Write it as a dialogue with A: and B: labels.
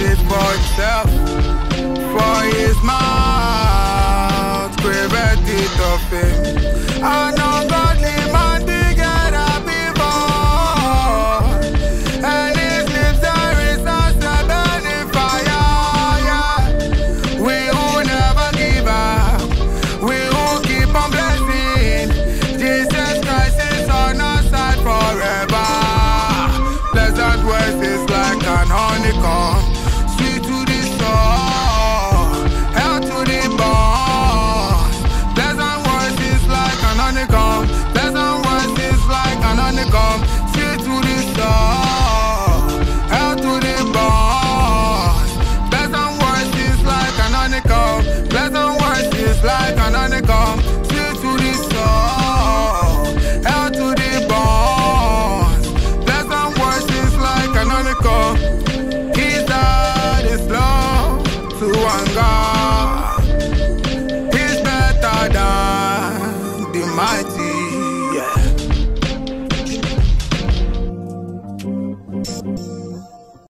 A: laboureth for himself, for his mouth craveth it of him. An ungodly man begat a before, and his lips are is as a burning fire. Yeah. We will never give up. We will keep on blessing. Jesus Christ is on our side forever. Pleasant words is like an honeycomb, honeycomb. Pleasant words is like an honeycomb, sweet to the soul, hell to the bones. Pleasant words is like an words is like an honeycomb. Sweet to the to the words is like an honeycomb. To one God. Mighty.